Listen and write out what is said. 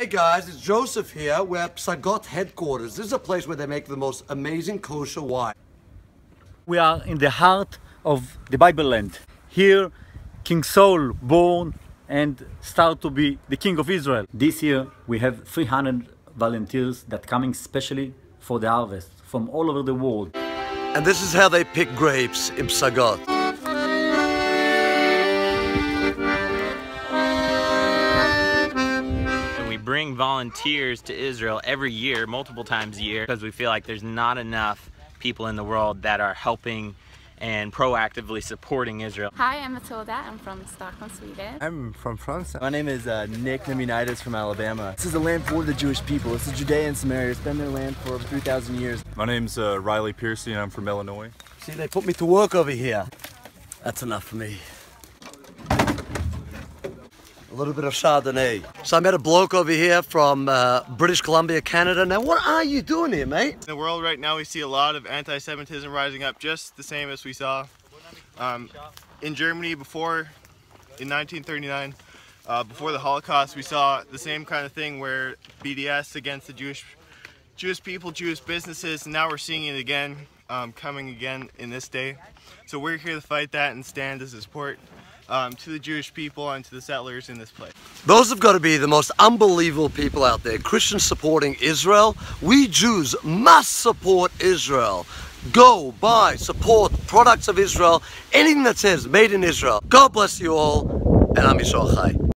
Hey guys, it's Joseph here. We're at Psagot headquarters. This is a place where they make the most amazing kosher wine. We are in the heart of the Bible land. Here, King Saul born and start to be the king of Israel. This year, we have 300 volunteers that coming specially for the harvest from all over the world. And this is how they pick grapes in Psagot. Bring volunteers to Israel every year, multiple times a year, because we feel like there's not enough people in the world that are helping and proactively supporting Israel. Hi, I'm Matilda. I'm from Stockholm, Sweden. I'm from France. My name is uh, Nick Nemunitis from Alabama. This is a land for the Jewish people. It's is Judea and Samaria. It's been their land for over 3,000 years. My name's uh, Riley Piercy and I'm from Illinois. See, they put me to work over here. That's enough for me. Little bit of Chardonnay. So I met a bloke over here from uh, British Columbia, Canada. Now, what are you doing here, mate? In the world right now, we see a lot of anti-Semitism rising up, just the same as we saw um, in Germany before, in 1939. Uh, before the Holocaust, we saw the same kind of thing where BDS against the Jewish, Jewish people, Jewish businesses, and now we're seeing it again, um, coming again in this day. So we're here to fight that and stand as a support um, to the Jewish people and to the settlers in this place. Those have got to be the most unbelievable people out there. Christians supporting Israel. We Jews must support Israel. Go, buy, support products of Israel. Anything that says made in Israel. God bless you all. And Am Yisrael Chai.